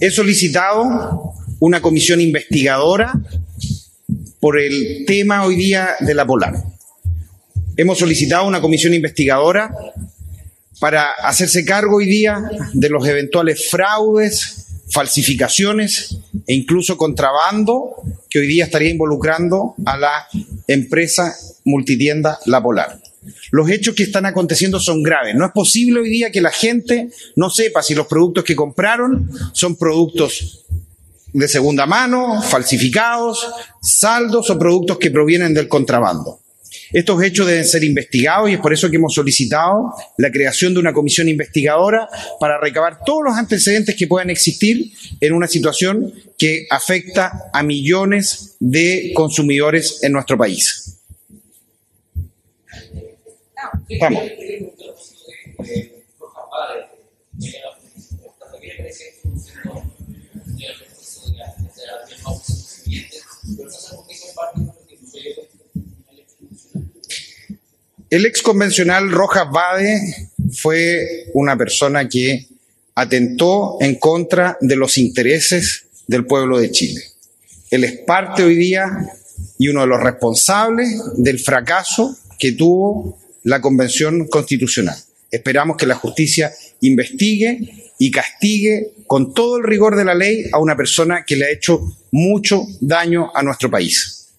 He solicitado una comisión investigadora por el tema hoy día de la Polar. Hemos solicitado una comisión investigadora para hacerse cargo hoy día de los eventuales fraudes, falsificaciones e incluso contrabando que hoy día estaría involucrando a la empresa multitienda La Polar. Los hechos que están aconteciendo son graves. No es posible hoy día que la gente no sepa si los productos que compraron son productos de segunda mano, falsificados, saldos o productos que provienen del contrabando. Estos hechos deben ser investigados y es por eso que hemos solicitado la creación de una comisión investigadora para recabar todos los antecedentes que puedan existir en una situación que afecta a millones de consumidores en nuestro país. El ex convencional Rojas Bade fue una persona que atentó en contra de los intereses del pueblo de Chile. Él es parte hoy día y uno de los responsables del fracaso que tuvo la Convención Constitucional. Esperamos que la justicia investigue y castigue con todo el rigor de la ley a una persona que le ha hecho mucho daño a nuestro país.